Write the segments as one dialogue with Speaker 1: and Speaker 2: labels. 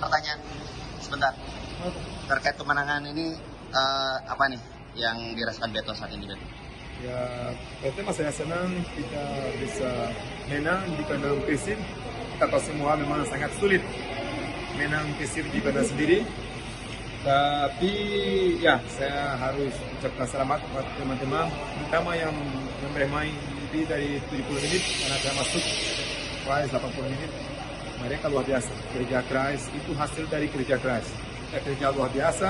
Speaker 1: Pertanyaan sebentar terkait kemenangan ini eh, apa nih yang dirasakan Beto saat ini Beto?
Speaker 2: Ya, pertama saya senang kita bisa menang di kandang Persib. Kita tahu semua memang sangat sulit menang Persib di kandang sendiri. Tapi ya, saya harus ucapkan selamat buat teman-teman, terutama yang yang bermain lebih dari 70 menit karena saya masuk pas 80 menit. Mereka luar biasa, kerja keras itu hasil dari kerja keras. Kita kerja luar biasa,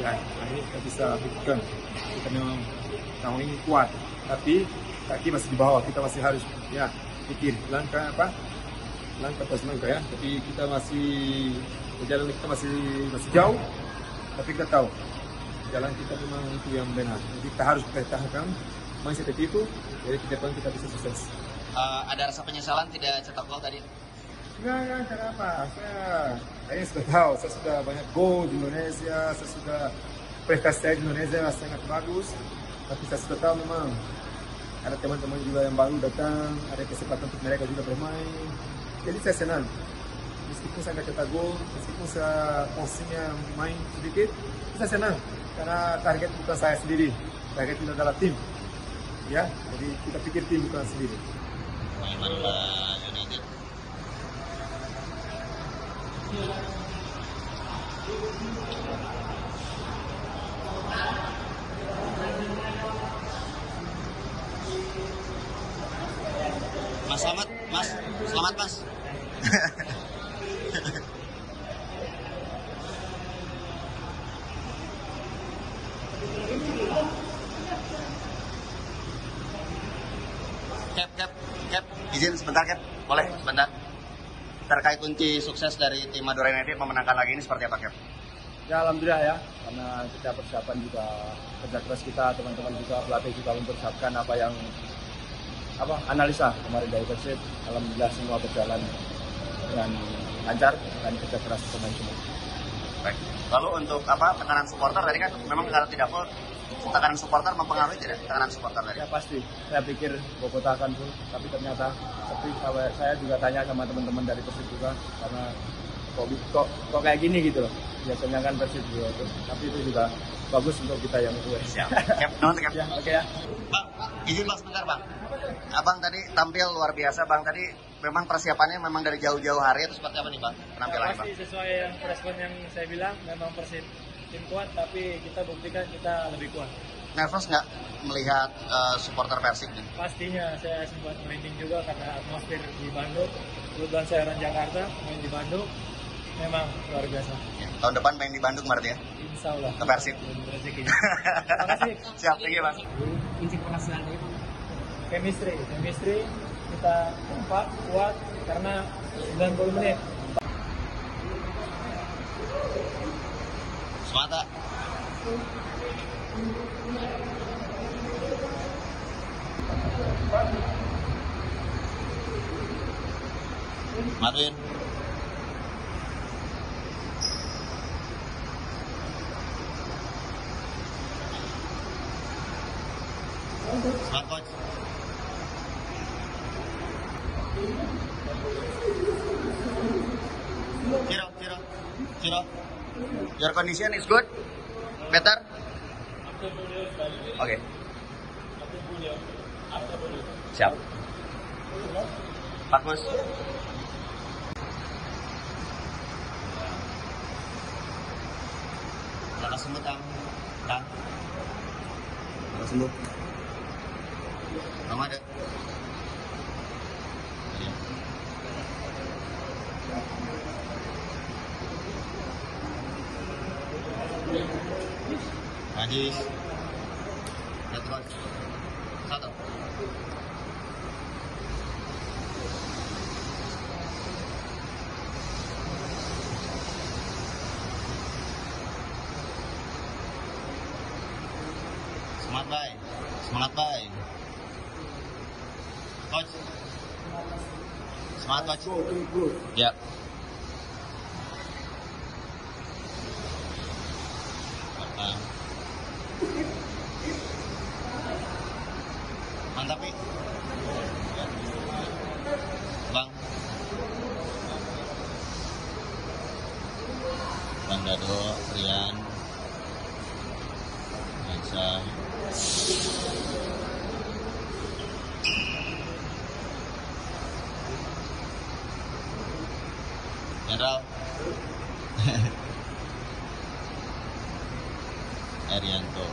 Speaker 2: ya akhirnya kita bisa buktikan kita memang tahun ini kuat. Tapi kaki masih di bawah. Kita masih harus ya pikir. Langkah apa? Langkah pas langkah ya. Tapi kita masih perjalanan kita masih masih jauh. Tapi kita tahu jalan kita memang itu yang benar. Jadi kita harus pertahankan mindset itu jadi ke depan kita bisa sukses.
Speaker 1: Eh, ada rasa penyesalan tidak cetak gol tadi?
Speaker 2: Enggak, enggak, kenapa? Saya, saya sudah tahu, saya sudah banyak gol di Indonesia, saya sudah prestasi saya di Indonesia sangat bagus. Tapi saya sudah tahu memang ada teman-teman juga yang baru datang, ada kesempatan untuk mereka juga bermain. Jadi saya senang. Meskipun saya nggak cetak gol, meskipun saya posisinya main sedikit, saya senang. Karena target bukan saya sendiri, target itu adalah tim. Ya, jadi kita pikir tim bukan sendiri.
Speaker 1: Bagaimana Mas Selamat, Mas, selamat Mas. Cap, cap, cap, izin sebentar cap, boleh sebentar. Terkait kunci sukses dari tim Madura United memenangkan lagi ini seperti apa cap?
Speaker 2: Ya alhamdulillah ya, karena kita persiapan juga kerja keras kita, teman-teman juga pelatih juga mempersiapkan apa yang apa analisa kemarin dari Persib. Alhamdulillah semua berjalan dengan lancar dan kerja keras pemain semua.
Speaker 1: Baik. Lalu untuk apa tekanan supporter tadi kan memang kalau tidak full tekanan supporter mempengaruhi tidak tekanan supporter tadi?
Speaker 2: Ya pasti, saya pikir Bogota akan full, tapi ternyata tapi saya juga tanya sama teman-teman dari Persib juga karena kok, kok, kok kayak gini gitu loh. Biasanya kan Persib juga tuh, tapi itu juga bagus untuk kita yang tua.
Speaker 1: Siap. Cap, non, cap.
Speaker 2: Ya, oke ya.
Speaker 1: Bang, izin bang sebentar bang. Abang tadi tampil luar biasa bang tadi memang persiapannya memang dari jauh-jauh hari itu seperti apa nih bang penampilannya bang?
Speaker 3: pasti sesuai yang respon yang saya bilang memang persib tim kuat tapi kita buktikan kita lebih kuat
Speaker 1: Nervous nggak melihat eh, supporter Persib nih?
Speaker 3: pastinya saya sempat merinding juga karena atmosfer di Bandung kebetulan saya orang Jakarta main di Bandung memang luar biasa
Speaker 1: Ya, tahun depan main di Bandung berarti ya?
Speaker 3: insya Allah
Speaker 1: Ke Persib.
Speaker 3: terima kasih
Speaker 1: Siap, tinggi bang.
Speaker 3: kunci keberhasilan chemistry chemistry kita kompak kuat karena 90 menit
Speaker 1: Semangat. Tak? Marvin. Semangat coach. Ciro, Ciro, Ciro. Your condition is good? Better? Oke. Siap. Bagus. Lakas sembuh, Tang. Tang. Lakas sembuh. Kamu ada? Coach. Satu. Semangat, Bay. Semangat, Bay. Coach. Semangat, Coach. Ya. Mantap. さやろう Arianto